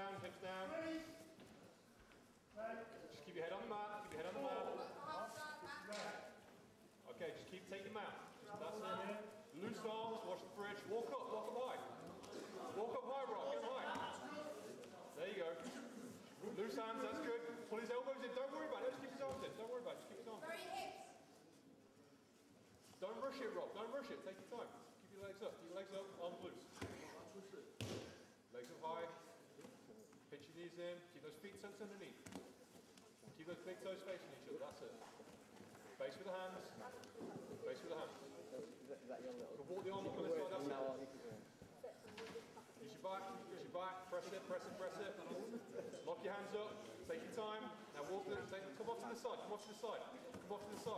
down, hips down. Just keep your head on the mat, keep your head on the mat. Okay, just keep taking them out. That's it. Loose arms, watch the bridge. Walk up, walk up high. Walk up high, Rob. get high. There you go. Loose hands, that's good. Pull his elbows in, don't worry about it. Just keep his arms in, don't worry about it. Just keep his arms in. Don't rush it, Rob. Don't rush it. Take your time. Keep those feet tucked underneath. Keep those big toes facing each other. That's it. Base with the hands. Face with the hands. Your little... Walk the arm up on side. That's it. Use your back. Use your back. Press it. Press it. Press it. Lock your hands up. Take your time. Now walk. The, take, come off to the side. Come off to the side. Come off to the side.